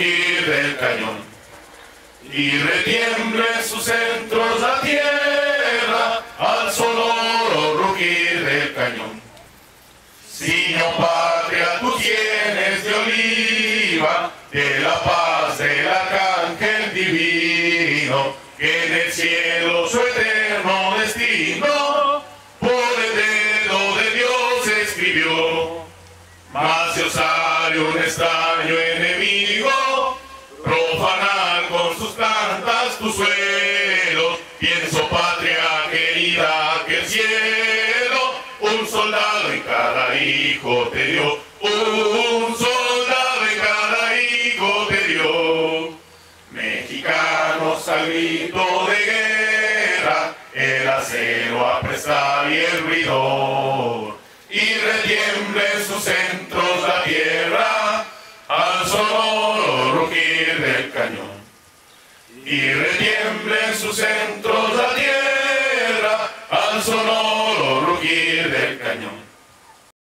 rugir del cañón. Y retiemble en sus centros la tierra al sonoro rugir del cañón. Siño patria, tú tienes de oliva, de la paz del arcángel divino, que en el cielo su eterno destino por el dedo de Dios escribió. Mas osario un extraño enemigo, plantas tu suelo. Pienso, patria querida, que el cielo un soldado en cada hijo te dio. Un soldado en cada hijo te dio. Mexicanos al grito de guerra, el acero apresar y el ruidor. Y retiemble en sus centros la tierra al sonoro rugir del cañón. Y retiemble en sus centros la tierra al sonoro rugir del cañón.